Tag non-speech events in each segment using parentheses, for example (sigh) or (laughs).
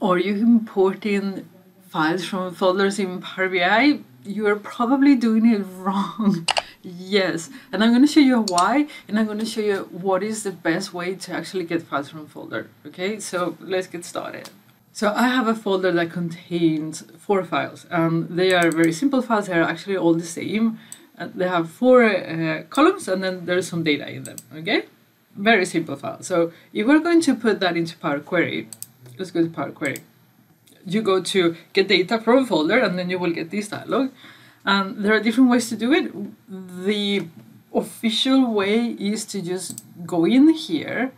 or you importing files from folders in Power BI, you are probably doing it (laughs) wrong. yes, and I'm going to show you why, and I'm going to show you what is the best way to actually get files from folder. Okay, so let's get started. So I have a folder that contains four files. and they are very simple files. They are actually all the same. Uh, they have four uh, columns and then there's some data in them. Okay, very simple file. So if we're going to put that into Power Query, let's go to Power Query. You go to get data from folder and then you will get this dialog. And there are different ways to do it. The official way is to just go in here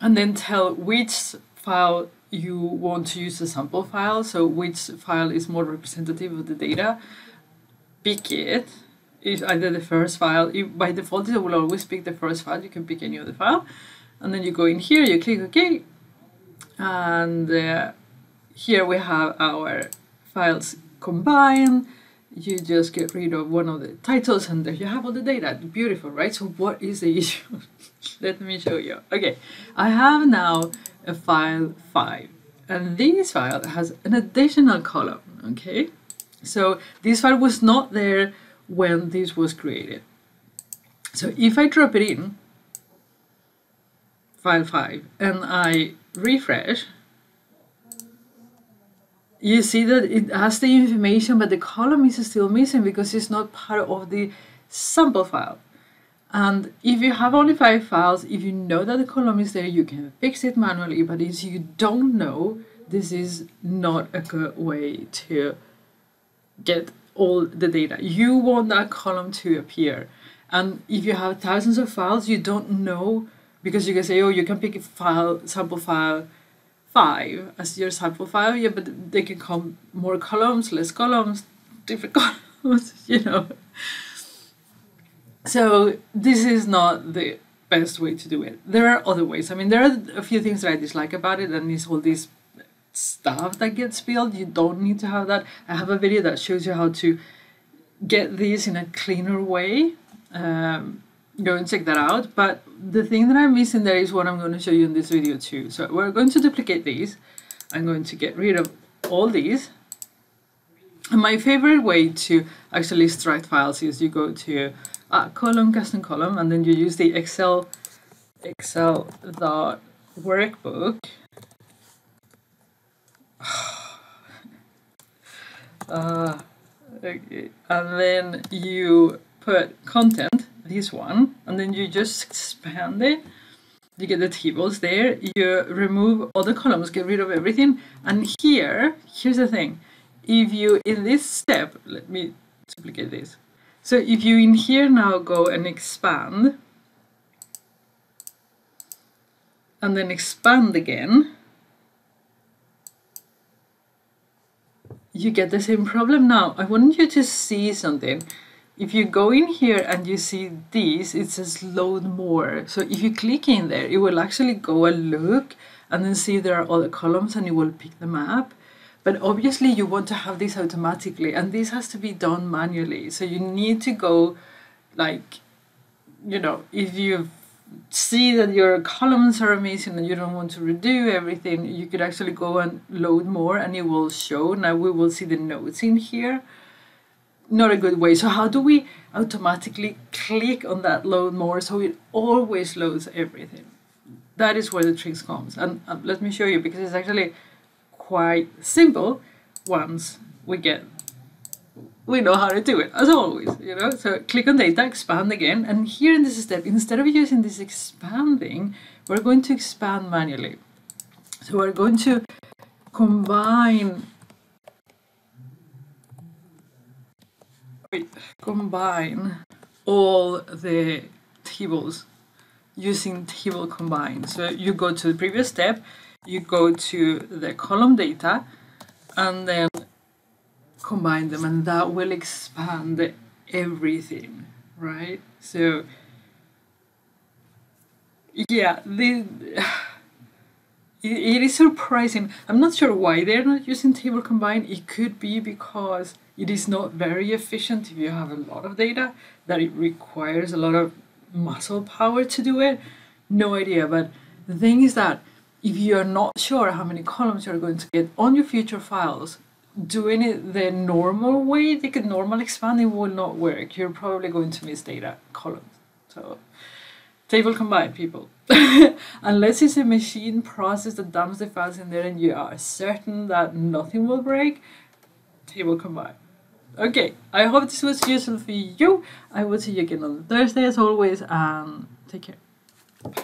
and then tell which file you want to use a sample file, so which file is more representative of the data, pick it. It's either the first file, by default it will always pick the first file, you can pick any other file. And then you go in here, you click OK, and uh, here we have our files combined. You just get rid of one of the titles and there you have all the data. Beautiful, right? So what is the issue? (laughs) Let me show you. Okay, I have now a file 5 and this file has an additional column okay so this file was not there when this was created so if I drop it in file 5 and I refresh you see that it has the information but the column is still missing because it's not part of the sample file and if you have only five files, if you know that the column is there, you can fix it manually. But if you don't know, this is not a good way to get all the data. You want that column to appear. And if you have thousands of files, you don't know because you can say, oh, you can pick a file, sample file five as your sample file. Yeah, but they can come more columns, less columns, different (laughs) columns, you know. So this is not the best way to do it. There are other ways. I mean, there are a few things that I dislike about it, and it's all this stuff that gets spilled. You don't need to have that. I have a video that shows you how to get these in a cleaner way. Um, go and check that out. But the thing that I'm missing there is what I'm going to show you in this video too. So we're going to duplicate these. I'm going to get rid of all these. And my favorite way to actually extract files is you go to uh, column, custom column, and then you use the Excel Excel dot workbook. (sighs) uh, okay. And then you put content, this one, and then you just expand it. You get the tables there. You remove all the columns, get rid of everything. And here, here's the thing. If you, in this step, let me duplicate this. So if you in here now go and expand, and then expand again, you get the same problem now. I want you to see something. If you go in here and you see this, it says load more. So if you click in there, it will actually go and look and then see there are other columns and it will pick them up. But obviously you want to have this automatically and this has to be done manually. So you need to go like, you know, if you see that your columns are amazing and you don't want to redo everything, you could actually go and load more and it will show. Now we will see the notes in here. Not a good way. So how do we automatically click on that load more so it always loads everything? That is where the tricks comes. And uh, let me show you because it's actually quite simple once we get we know how to do it as always you know so click on data expand again and here in this step instead of using this expanding we're going to expand manually so we're going to combine combine all the tables using table combine. So you go to the previous step you go to the column data and then combine them and that will expand everything right? So yeah the it is surprising i'm not sure why they're not using table combine it could be because it is not very efficient if you have a lot of data that it requires a lot of muscle power to do it no idea but the thing is that if you're not sure how many columns you're going to get on your future files, doing it the normal way, like a normal expanding will not work. You're probably going to miss data columns. So table combine people. (laughs) Unless it's a machine process that dumps the files in there and you are certain that nothing will break, table combine. Okay, I hope this was useful for you. I will see you again on Thursday as always and take care.